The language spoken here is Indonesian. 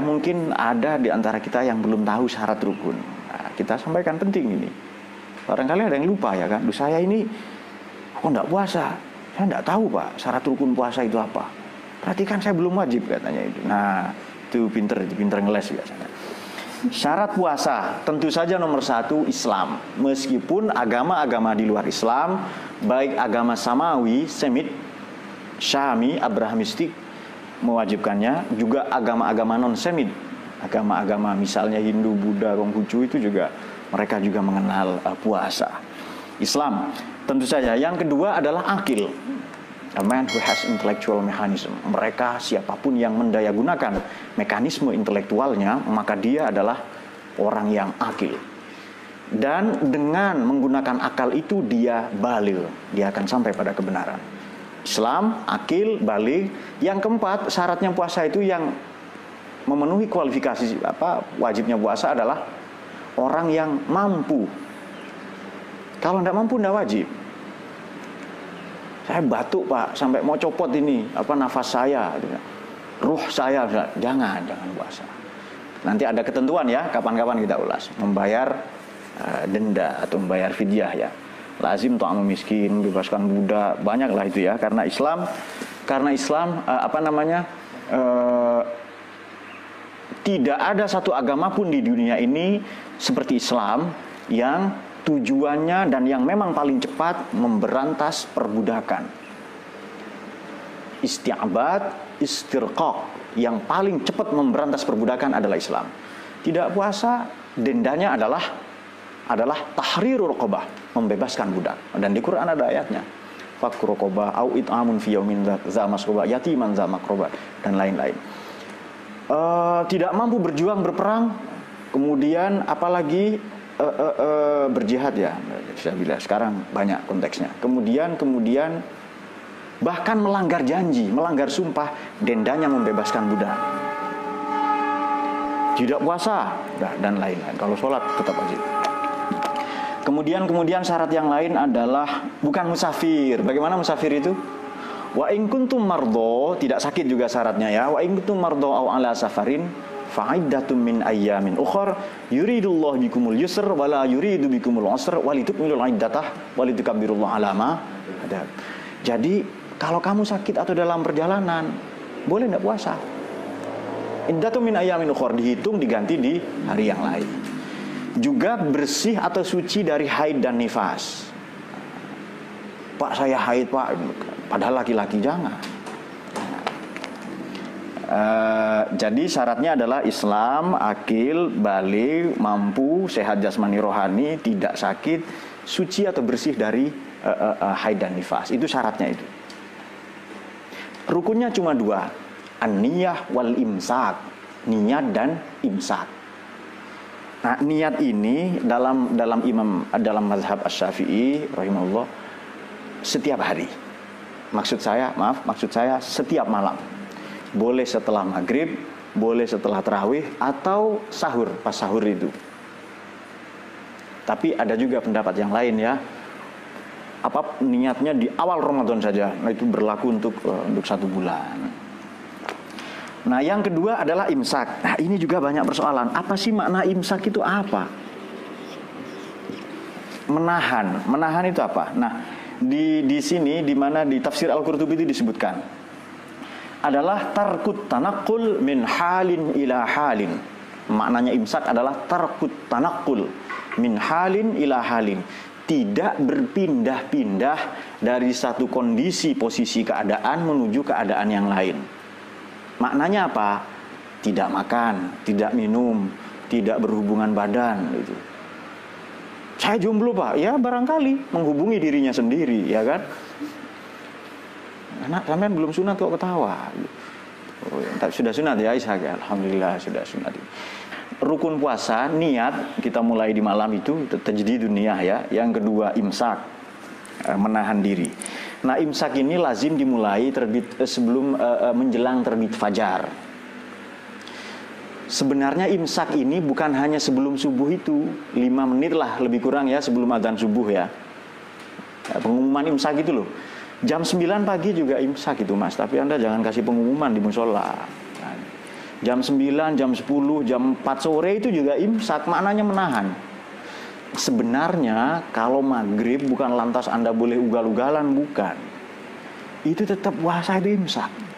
mungkin ada di antara kita yang belum tahu syarat rukun. Nah, kita sampaikan penting ini. Barangkali ada yang lupa ya kan. Duh, saya ini kok enggak puasa? Saya enggak tahu pak syarat rukun puasa itu apa. Berarti kan saya belum wajib katanya itu. Nah itu pinter, pinter ngeles biasanya. Syarat puasa tentu saja nomor satu Islam. Meskipun agama-agama di luar Islam, baik agama Samawi, Semit, Syami, Abrahamistik mewajibkannya, juga agama-agama non-Semit, agama-agama misalnya Hindu, Buddha, Konghucu itu juga mereka juga mengenal uh, puasa. Islam tentu saja. Yang kedua adalah akil. A man who has intellectual mechanism. Mereka siapa pun yang mendaya gunakan mekanisme intelektualnya, maka dia adalah orang yang akil. Dan dengan menggunakan akal itu dia balil, dia akan sampai pada kebenaran. Islam, akil, balik. Yang keempat, syaratnya puasa itu yang memenuhi kualifikasi apa wajibnya puasa adalah orang yang mampu. Kalau tidak mampu tidak wajib. Saya batuk pak sampai mau copot ini apa nafas saya ruh saya jangan jangan puasa. Nanti ada ketentuan ya kapan-kapan kita ulas. Membayar uh, denda atau membayar fidyah ya lazim ta'amu miskin bebaskan budak banyak lah itu ya karena Islam karena Islam uh, apa namanya uh, tidak ada satu agama pun di dunia ini seperti Islam yang tujuannya dan yang memang paling cepat memberantas perbudakan. Isti'abad, istirqaq yang paling cepat memberantas perbudakan adalah Islam. Tidak puasa dendanya adalah adalah tahrirul raqabah, membebaskan budak. Dan di Quran ada ayatnya. Fakku raqabah au it'amun fi yaumin za masroba yatiman za makroba dan lain-lain. Uh, tidak mampu berjuang berperang, kemudian apalagi uh, uh, uh, berjihad ya saya bilang sekarang banyak konteksnya kemudian kemudian bahkan melanggar janji melanggar sumpah dendanya membebaskan budak tidak puasa dan lain-lain kalau sholat tetap wajib kemudian kemudian syarat yang lain adalah bukan musafir bagaimana musafir itu wa in kuntum mardo tidak sakit juga syaratnya ya wa in kuntum mardo au ala safarin fa'iddatum min ayyamin ukhar yuridullahu bikumul yusr wala yuridu bikumul usr walitukmilul iddatah walitukabbirullaha alama ada. Jadi kalau kamu sakit atau dalam perjalanan boleh tidak puasa. Iddatum min ayyamin ukhar dihitung diganti di hari yang lain. Juga bersih atau suci dari haid dan nifas. Pak saya haid pak, padahal laki-laki jangan. Uh, jadi syaratnya adalah Islam, akil, balik, mampu, sehat jasmani rohani, tidak sakit, suci atau bersih dari uh, uh, uh, haid dan nifas. Itu syaratnya itu. Rukunnya cuma dua, an-niyah wal imsak, niat dan imsak. Nah, niat ini dalam dalam imam dalam mazhab asy-Syafi'i rahimahullah setiap hari. Maksud saya, maaf, maksud saya setiap malam boleh setelah maghrib, boleh setelah terawih atau sahur pas sahur itu. Tapi ada juga pendapat yang lain ya. Apa niatnya di awal Ramadan saja, nah itu berlaku untuk uh, untuk satu bulan. Nah yang kedua adalah imsak. Nah ini juga banyak persoalan. Apa sih makna imsak itu apa? Menahan, menahan itu apa? Nah di di sini di mana di tafsir Al-Qurtubi itu disebutkan adalah tarkut tanakul min halin ila halin. Maknanya imsak adalah tarkut tanakul min halin ila halin. Tidak berpindah-pindah dari satu kondisi posisi keadaan menuju keadaan yang lain. Maknanya apa? Tidak makan, tidak minum, tidak berhubungan badan gitu. Saya jomblo pak, ya barangkali menghubungi dirinya sendiri, ya kan? anak sampean belum sunat kok ketawa oh, ya, sudah sunat ya ya Alhamdulillah sudah sunat rukun puasa niat kita mulai di malam itu terjadi dunia ya yang kedua imsak eh, menahan diri nah imsak ini lazim dimulai terbit eh, sebelum uh, menjelang terbit fajar sebenarnya imsak ini bukan hanya sebelum subuh itu, lima menit lah lebih kurang ya sebelum adzan subuh ya. ya pengumuman imsak itu loh. Jam 9 pagi juga imsak itu mas, tapi Anda jangan kasih pengumuman di musola. Jam 9, jam 10, jam 4 sore itu juga imsak, maknanya menahan. Sebenarnya kalau maghrib bukan lantas Anda boleh ugal-ugalan, bukan. Itu tetap puasa itu imsak